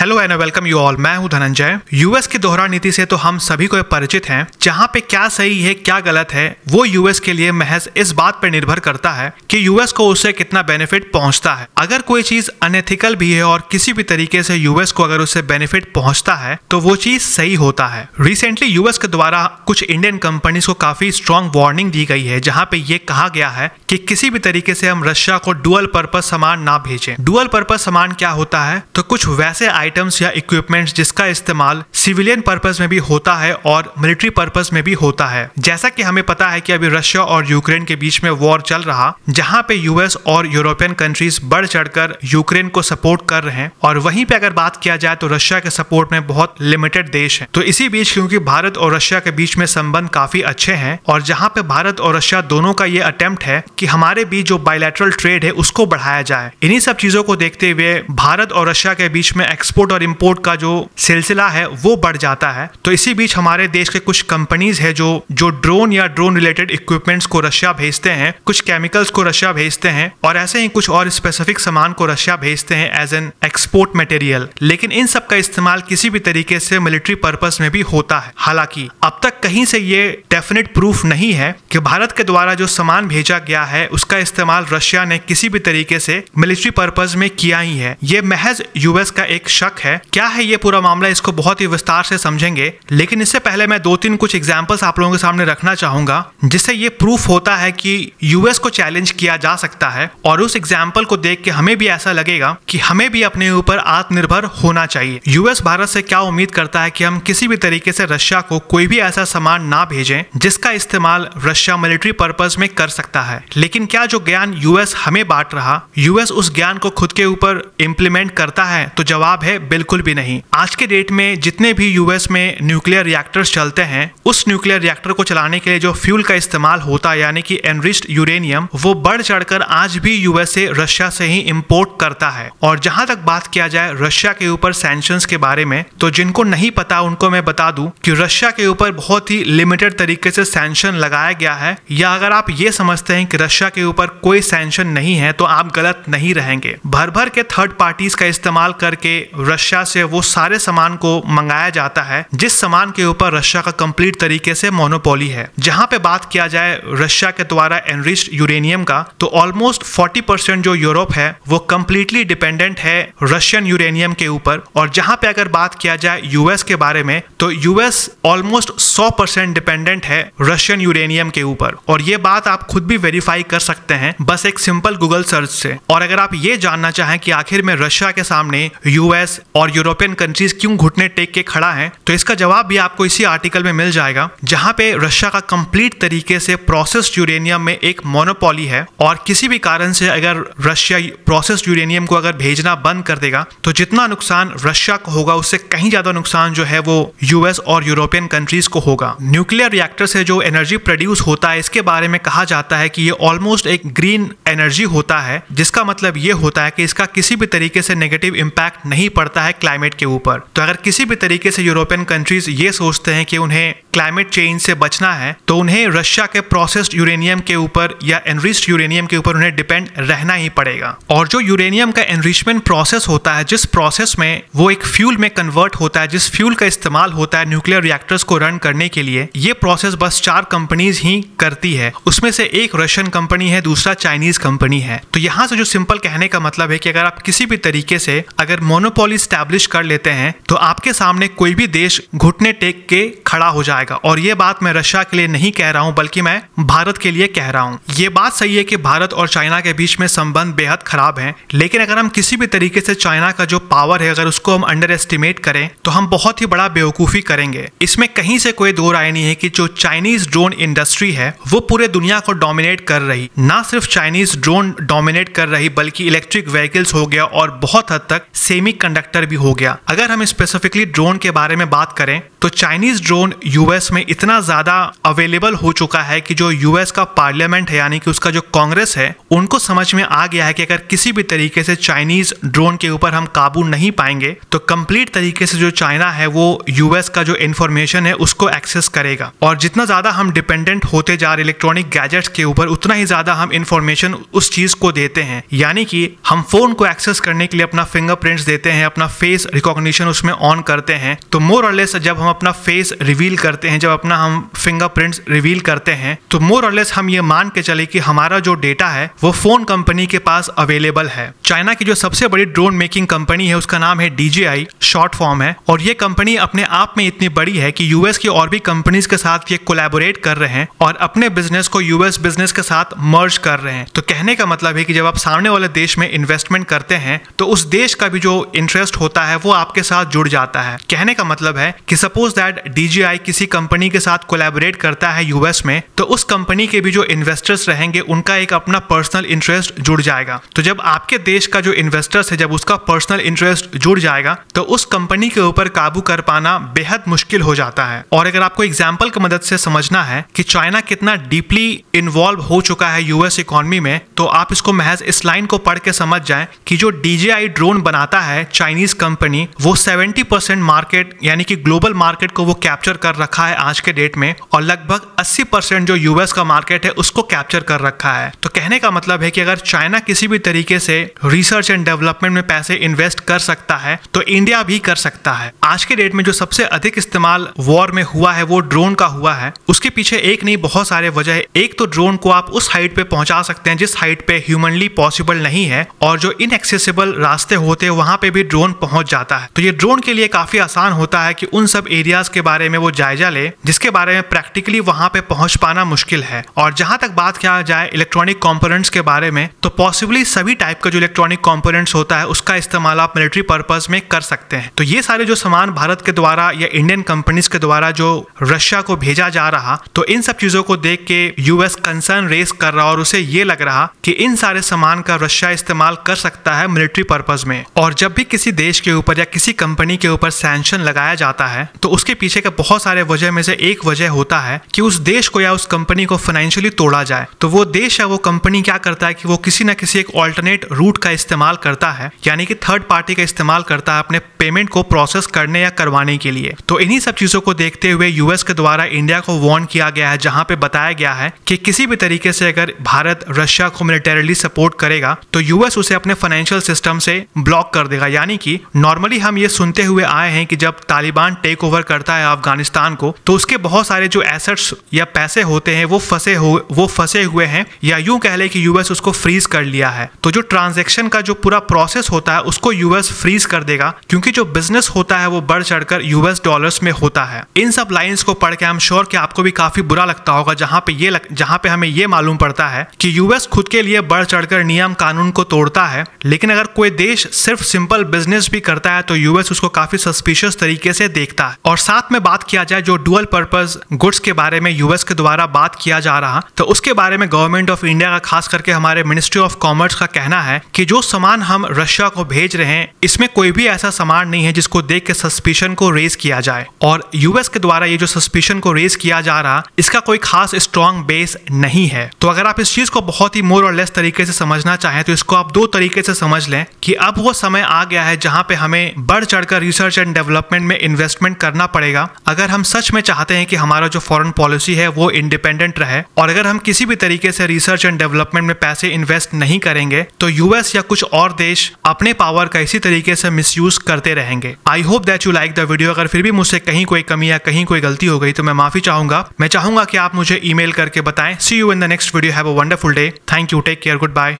Hello and welcome you all मैं हूँ Dhananjay. US की दोहरा नीति से तो हम सभी को परिचित हैं। जहाँ पे क्या सही है, क्या गलत है, वो यूएस के लिए महज इस बात पर निर्भर करता है कि यूएस को उससे कितना बेनिफिट पहुँचता है। अगर कोई चीज़ अनएथिकल भी है और किसी भी तरीके से यूएस को अगर उससे बेनिफिट पहुँचता है तो वो चीज़ सही होता है। रिसेंटली यूएस के द्वारा कुछ इंडियन कंपनीज़ को काफ़ी स्ट्रॉन्ग वार्निंग दी गई है, जहाँ पे ये कहा गया है कि किसी भी तरीके से हम रशिया को डुअल पर्पज सामान ना भेजें। डुअल पर्पज सामान क्या होता है? तो कुछ वैसे आइटम्स या इक्विपमेंट्स जिसका इस्तेमाल सिविलियन पर्पज में भी होता है और मिलिट्री पर्पज में भी होता है। जैसा कि हमें पता है कि अभी रशिया और यूक्रेन के बीच में वॉर चल रहा, जहाँ पे यूएस और यूरोपियन कंट्रीज़ बढ़ चढ़कर यूक्रेन को सपोर्ट कर रहे हैं। और वहीं पे अगर बात किया जाए तो रशिया के सपोर्ट में बहुत लिमिटेड देश है। तो इसी बीच क्योंकि भारत और रशिया के बीच में संबंध काफ़ी अच्छे हैं और जहाँ पे भारत और रशिया दोनों का ये अटेम्प्ट है कि हमारे बीच जो बायोलैटरल ट्रेड है, उसको बढ़ाया जाए। इन्हीं सब चीज़ों को देखते हुए भारत और रशिया के बीच में एक्सपोर्ट और इम्पोर्ट का जो सिलसिला है, वो बढ़ जाता है। तो इसी बीच हमारे देश के कुछ कंपनीज़ है जो जो ड्रोन या ड्रोन रिलेटेड इक्विपमेंट्स को रशिया भेजते हैं, कुछ केमिकल्स को रशिया भेजते हैं और ऐसे ही कुछ और स्पेसिफिक सामान को रशिया भेजते हैं एज एन एक्सपोर्ट मटेरियल लेकिन इन सब का इस्तेमाल किसी भी तरीके से मिलिट्री पर्पज में भी होता है। हालाँकि, अब तक कहीं से ये डेफिनेट प्रूफ नहीं है कि भारत के द्वारा जो सामान भेजा गया है, उसका इस्तेमाल रशिया ने किसी भी तरीके से मिलिट्री पर्पज में किया ही है। ये महज यूएस का एक शक है। क्या है ये पूरा मामला, इसको बहुत ही विस्तार से समझेंगे। लेकिन इससे पहले मैं दो तीन कुछ एग्जाम्पल्स आप लोगों के सामने रखना चाहूँगा, जिससे ये प्रूफ होता है कि यूएस को चैलेंज किया जा सकता है। और उस एग्ज़ाम्पल को देख के हमें भी ऐसा लगेगा कि हमें भी अपने ऊपर आत्मनिर्भर होना चाहिए। यूएस भारत से क्या उम्मीद करता है कि हम किसी भी तरीके से रशिया को कोई भी ऐसा सामान ना भेजें, जिसका इस्तेमाल रशिया मिलिट्री पर्पज में कर सकता है। लेकिन क्या जो ज्ञान यूएस हमें बांट रहा यूएस उस ज्ञान को खुद के ऊपर इम्प्लीमेंट करता है तो जवाब है बिल्कुल भी नहीं। आज के डेट में जितने भी यूएस में न्यूक्लियर रिएक्टर्स चलते हैं, उस न्यूक्लियर रिएक्टर को चलाने के लिए जो फ्यूल का इस्तेमाल होता है, यानी कि एनरिच्ड यूरेनियम वो बढ़ चढ़कर आज भी यूएसए रशिया से ही इंपोर्ट करता है। और जहाँ तक बात किया जाए रशिया के ऊपर सैंक्शन के बारे में तो जिनको नहीं पता, उनको मैं बता दूँ कि रशिया के ऊपर बहुत ही लिमिटेड तरीके से सैंक्शन लगाया गया है। या अगर आप ये समझते हैं कि रशिया के ऊपर कोई सैंक्शन नहीं है तो आप गलत नहीं रहेंगे। भर भर के थर्ड पार्टीज़ का इस्तेमाल करके रशिया से वो सारे सामान को मंगाया जाता है, जिस सामान के ऊपर रशिया का कंप्लीट तरीके से मोनोपोली है। जहाँ पे बात किया जाए रशिया के द्वारा एनरिच्ड यूरेनियम का तो ऑलमोस्ट 40 परसेंट जो यूरोप है, वो कंप्लीटली डिपेंडेंट है रशियन यूरेनियम के ऊपर। और जहाँ पे अगर बात किया जाए यूएस के बारे में तो यूएस ऑलमोस्ट 100 परसेंट डिपेंडेंट है रशियन यूरेनियम के ऊपर। और ये बात आप खुद भी वेरीफाई कर सकते हैं, बस एक सिंपल गूगल सर्च से। और अगर आप ये जानना चाहें कि आखिर में रशिया के सामने यूएस और यूरोपियन कंट्रीज़ क्यों घुटने टेक के खड़ा है? तो इसका जवाब भी आपको इसी आर्टिकल में मिल जाएगा, जहाँ पे रशिया का कंप्लीट तरीके से प्रोसेस्ड यूरेनियम में एक मोनोपोली है और किसी भी कारण से अगर रशिया प्रोसेस्ड यूरेनियम को अगर भेजना बंद कर देगा तो जितना नुकसान रशिया को होगा, उससे कहीं ज़्यादा नुकसान जो है वो यूएस और यूरोपियन कंट्रीज़ को होगा। न्यूक्लियर रिएक्टर से जो एनर्जी प्रोड्यूस होता है, इसके बारे में कहा जाता है कि ये ऑलमोस्ट एक ग्रीन एनर्जी होता है, जिसका मतलब ये होता है कि इसका किसी भी तरीके से नेगेटिव इंपैक्ट नहीं पड़ता। है क्लाइमेट के ऊपर। तो अगर किसी भी तरीके से यूरोपियन कंट्रीज़ ये सोचते हैं कि उन्हें क्लाइमेट चेंज से बचना है तो उन्हें रशिया के प्रोसेस्ड यूरेनियम के ऊपर या एनरिच्ड यूरेनियम के ऊपर उन्हें डिपेंड रहना ही पड़ेगा। और जो यूरेनियम का एनरिचमेंट प्रोसेस होता है, जिस प्रोसेस में वो एक फ्यूल में कन्वर्ट होता है, जिस फ्यूल का इस्तेमाल होता है न्यूक्लियर रिएक्टर्स को रन करने के लिए, ये प्रोसेस बस चार कंपनीज़ ही करती है। उसमें से एक रशियन कंपनी है, दूसरा चाइनीज़ कंपनी है। तो यहाँ से जो सिंपल कहने का मतलब है कि अगर आप किसी भी तरीके से अगर मोनोपोली स्टैब्लिश कर लेते हैं तो आपके सामने कोई भी देश घुटने टेक के खड़ा हो जाएगा। और ये बात मैं रशिया के लिए नहीं कह रहा हूँ, बल्कि मैं भारत के लिए कह रहा हूँ। ये बात सही है कि भारत और चाइना के बीच में संबंध बेहद खराब है, लेकिन अगर हम किसी भी तरीके से चाइना का जो पावर है, अगर उसको हम अंडर एस्टिमेट करें तो हम बहुत ही बड़ा बेवकूफ़ी करेंगे। इसमें कहीं से कोई दो राय नहीं है कि जो चाइनीज़ ड्रोन इंडस्ट्री है, वो पूरे दुनिया को डोमिनेट कर रही। ना सिर्फ़ चाइनीज़ ड्रोन डोमिनेट कर रही, बल्कि इलेक्ट्रिक व्हीकल्स हो गया और बहुत हद तक सेमी भी हो गया। अगर हम स्पेसिफिकली ड्रोन के बारे में बात करें तो चाइनीज़ ड्रोन यूएस में इतना ज़्यादा अवेलेबल हो चुका है कि जो यूएस का पार्लियामेंट है, यानी कि उसका जो कांग्रेस है, उनको समझ में आ गया है कि अगर किसी भी तरीके से चाइनीज़ ड्रोन के ऊपर हम काबू नहीं पाएँगे तो कंप्लीट तरीके से जो चाइना है, वो यूएस का जो इन्फॉर्मेशन है, उसको एक्सेस करेगा। और जितना ज़्यादा हम डिपेंडेंट होते जा रहे इलेक्ट्रॉनिक गैजेट्स के ऊपर, उतना ही ज़्यादा हम इंफॉर्मेशन उस चीज़ को देते हैं। यानी कि हम फ़ोन को एक्सेस करने के लिए अपना फिंगरप्रिंट्स देते हैं अपना फेस रिकॉग्निशन उसमें ऑन करते हैं तो मोर और लेस जब हम अपना फेस रिवील करते हैं, जब अपना हम फिंगरप्रिंट्स रिवील करते हैं तो मोर और लेस हम ये मान के चले कि हमारा जो डेटा है, वो फ़ोन कंपनी के पास अवेलेबल है। चाइना की जो सबसे बड़ी ड्रोन मेकिंग कंपनी है, उसका नाम है डीजीआई शॉर्ट फॉर्म है, और ये कंपनी अपने आप में इतनी बड़ी है कि यूएस की और भी कंपनीज़ के साथ ये कोलैबोरेट कर रहे हैं और अपने बिज़नेस को यूएस बिज़नेस के साथ मर्ज कर रहे हैं। तो कहने का मतलब है कि जब आप सामने वाले देश में इन्वेस्टमेंट करते हैं तो उस देश का भी जो इंटरेस्ट होता है, वो आपके साथ जुड़ जाता है। कहने का मतलब है कि सपोज़ दैट डीजीआई किसी कंपनी के साथ कोलैबोरेट करता है यूएस में तो उस कंपनी के भी जो इन्वेस्टर्स रहेंगे, उनका एक अपना पर्सनल इंटरेस्ट जुड़ जाएगा। तो जब आपके देश का जो इन्वेस्टर्स है, जब उसका पर्सनल इंटरेस्ट जुड़ जाएगा तो उस कंपनी के ऊपर काबू कर पाना बेहद मुश्किल हो जाता है। और अगर आपको एग्ज़ाम्पल की मदद से समझना है कि चाइना कितना डीपली इन्वॉल्व हो चुका है यूएस इकोनॉमी में तो आप इसको महज इस लाइन को पढ़ के समझ जाए कि जो डीजेआई ड्रोन बनाता है चाइनीज़ कंपनी वो 70 परसेंट मार्केट, यानी कि ग्लोबल मार्केट को वो कैप्चर कर रखा है आज के डेट में, और लगभग 80 परसेंट जो यूएस का मार्केट है उसको कैप्चर कर रखा है। तो कहने का मतलब है कि अगर चाइना किसी भी तरीके से रिसर्च एंड डेवलपमेंट में पैसे इन्वेस्ट कर सकता है तो इंडिया भी कर सकता है। आज के डेट में जो सबसे अधिक इस्तेमाल वॉर में हुआ है, वो ड्रोन का हुआ है। उसके पीछे एक नहीं, बहुत सारे वजह है। एक तो ड्रोन को आप उस हाइट पे पहुँचा सकते हैं जिस हाइट पे ह्यूमनली पॉसिबल नहीं है, और जो इनएक्सेसिबल रास्ते होते हैं, वहाँ पे भी ड्रोन पहुँच जाता है। तो ये ड्रोन के लिए काफ़ी आसान होता है कि उन सब एरियाज़ के बारे में वो जायजा ले, जिसके बारे में प्रैक्टिकली वहाँ पे पहुँच पाना मुश्किल है। और जहाँ तक बात किया जाए इलेक्ट्रॉनिक कॉम्पोनेंट्स के बारे में तो पॉसिबली सभी टाइप का जो इलेक्ट्रॉनिक कॉम्पोनेंट्स होता है, उसका इस्तेमाल आप मिलिट्री पर्पज में कर सकते हैं। तो ये सारे जो सामान भारत के द्वारा या इंडियन कंपनीज़ के द्वारा जो रशिया को भेजा जा रहा तो इन सब चीज़ों को देख के यूएस कंसर्न रेस कर रहा और उसे ये लग रहा कि इन सारे सामान का रशिया इस्तेमाल कर सकता है मिलिट्री पर्पज में। और जब भी किसी देश के ऊपर या किसी कंपनी के ऊपर सैंक्शन लगाया जाता है तो उसके पीछे का बहुत सारे वजह में से एक वजह होता है कि उस देश को या उस कंपनी को फाइनेंशियली तोड़ा जाए। तो वो देश या वो कंपनी क्या करता है कि वो किसी ना किसी एक ऑल्टरनेट रूट का इस्तेमाल करता है, यानी कि थर्ड पार्टी का इस्तेमाल करता है अपने पेमेंट को प्रोसेस करने या करवाने के लिए। तो इन्हीं सब चीज़ों को देखते हुए यूएस के द्वारा इंडिया को वार्न किया गया है, जहाँ पे बताया गया है कि किसी भी तरीके से अगर भारत रशिया को मिलिटरीली सपोर्ट करेगा तो यूएस उसे अपने फाइनेंशियल सिस्टम से ब्लॉक कर देगा, यानी कि नॉर्मली हम ये सुनते हुए आए हैं कि जब तालिबान टेक ओवर करता है अफ़गानिस्तान को तो उसके बहुत सारे जो एसेट्स या पैसे होते हैं वो फंसे हो वो फंसे हुए हैं या यूँ कह ले कि यूएस उसको फ्रीज कर लिया है। तो जो ट्रांजेक्शन का जो पूरा प्रोसेस होता है उसको यूएस फ्रीज कर देगा क्योंकि जो बिज़नेस होता है वो बढ़ चढ़कर यूएस डॉलर्स में होता है। इन सब लाइंस को पढ़ के हम श्योर कि आपको भी काफ़ी बुरा लगता होगा जहाँ पे ये लग, जहाँ पे हमें ये मालूम पड़ता है कि यूएस खुद के लिए बढ़ चढ़कर नियम कानून को तोड़ता है लेकिन अगर कोई देश सिर्फ़ सिंपल बिज़नेस भी करता है तो यूएस उसको काफ़ी सस्पिशियस तरीके से देखता है। और साथ में बात किया जाए, जो डुअल पर्पज गुड्स के बारे में यूएस के द्वारा बात किया जा रहा तो उसके बारे में गवर्नमेंट ऑफ़ इंडिया का खास करके हमारे मिनिस्ट्री ऑफ़ कॉमर्स का कहना है कि जो सामान हम रशिया को भेज रहे हैं, इसमें कोई भी ऐसा सामान नहीं है जिसको देख के सस्पिशन को रेज किया जाए। और यूएस के द्वारा ये जो सस्पिशन को रेज किया जा रहा, इसका कोई खास स्ट्रॉन्ग बेस नहीं है। तो अगर आप इस चीज़ को बहुत ही मोर और लेस तरीके से समझना चाहें तो इसको आप दो तरीके से समझ लें कि अब वो समय आ गया है जहाँ पे हमें बढ़ चढ़कर रिसर्च एंड डेवलपमेंट में इन्वेस्टमेंट करना पड़ेगा। अगर हम सच में चाहते हैं कि हमारा जो फॉरेन पॉलिसी है, वो इंडिपेंडेंट रहे, और अगर हम किसी भी तरीके से रिसर्च एंड डेवलपमेंट में पैसे इन्वेस्ट नहीं करेंगे तो यूएस या कुछ और देश अपने पावर का इसी तरीके से मिस करते रहेंगे। I hope that you like the video अगर फिर भी मुझसे कहीं कोई कमी या कहीं कोई गलती हो गई तो मैं माफ़ी चाहूँगा। मैं चाहूँगा कि आप मुझे ईमेल करके बताएँ। See you in the next video have a wonderful day thank you take care good bye